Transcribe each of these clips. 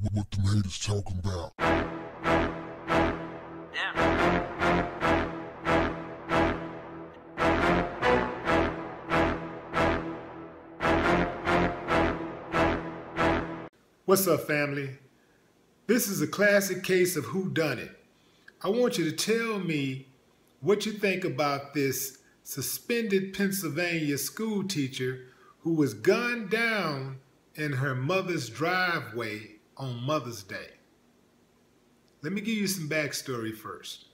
What the haters talking about? What's up, family? This is a classic case of who done it. I want you to tell me what you think about this suspended Pennsylvania school teacher who was gunned down in her mother's driveway on Mother's Day. Let me give you some backstory first.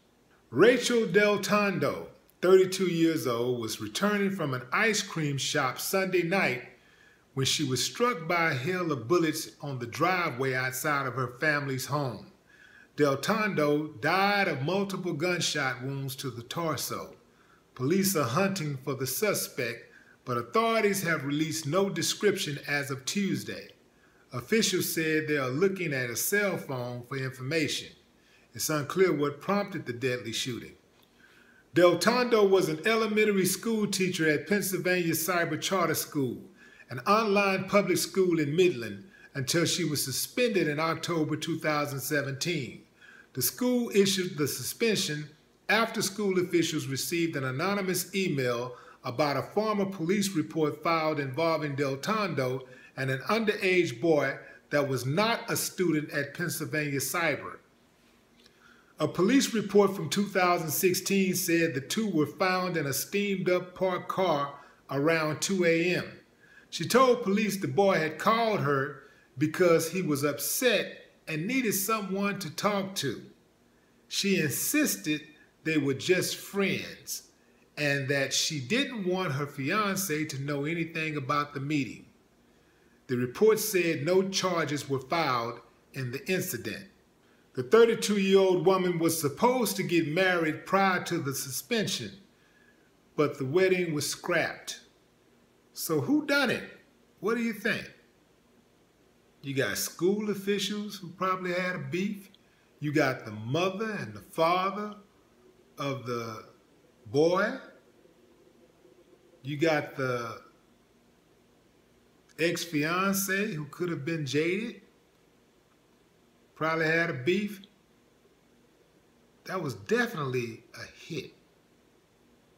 Rachel Del Tondo, 32 years old, was returning from an ice cream shop Sunday night when she was struck by a hail of bullets on the driveway outside of her family's home. Del Tondo died of multiple gunshot wounds to the torso. Police are hunting for the suspect, but authorities have released no description as of Tuesday. Officials said they are looking at a cell phone for information. It's unclear what prompted the deadly shooting. Del Tondo was an elementary school teacher at Pennsylvania Cyber Charter School, an online public school in Midland, until she was suspended in October 2017. The school issued the suspension after school officials received an anonymous email about a former police report filed involving Del Tondo and an underage boy that was not a student at Pennsylvania Cyber. A police report from 2016 said the two were found in a steamed up parked car around 2 a.m. She told police the boy had called her because he was upset and needed someone to talk to. She insisted they were just friends and that she didn't want her fiance to know anything about the meeting. The report said no charges were filed in the incident. The 32 year old woman was supposed to get married prior to the suspension, but the wedding was scrapped. So, who done it? What do you think? You got school officials who probably had a beef. You got the mother and the father of the boy. You got the ex fiance who could have been jaded, probably had a beef. That was definitely a hit.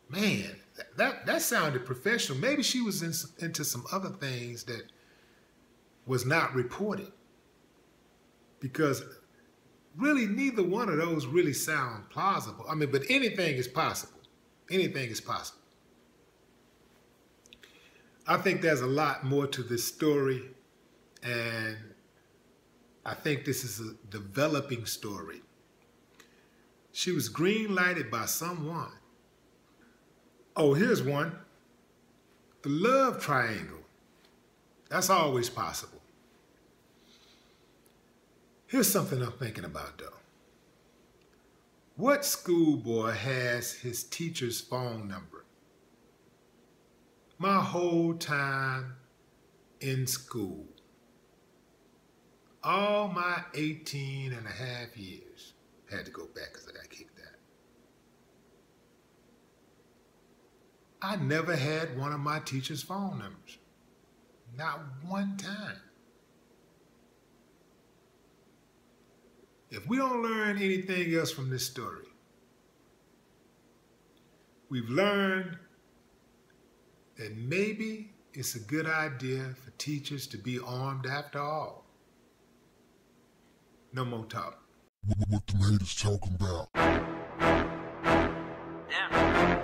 Man, that, that sounded professional. Maybe she was in, into some other things that was not reported. Because really, neither one of those really sound plausible. I mean, but anything is possible. Anything is possible. I think there's a lot more to this story, and I think this is a developing story. She was green lighted by someone. Oh, here's one the love triangle. That's always possible. Here's something I'm thinking about though. What schoolboy has his teacher's phone number? My whole time in school. All my 18 and a half years. Had to go back because I got kicked out. I never had one of my teacher's phone numbers. Not one time. If we don't learn anything else from this story, we've learned that maybe it's a good idea for teachers to be armed after all. No more talk. What, what the haters talking about? Damn.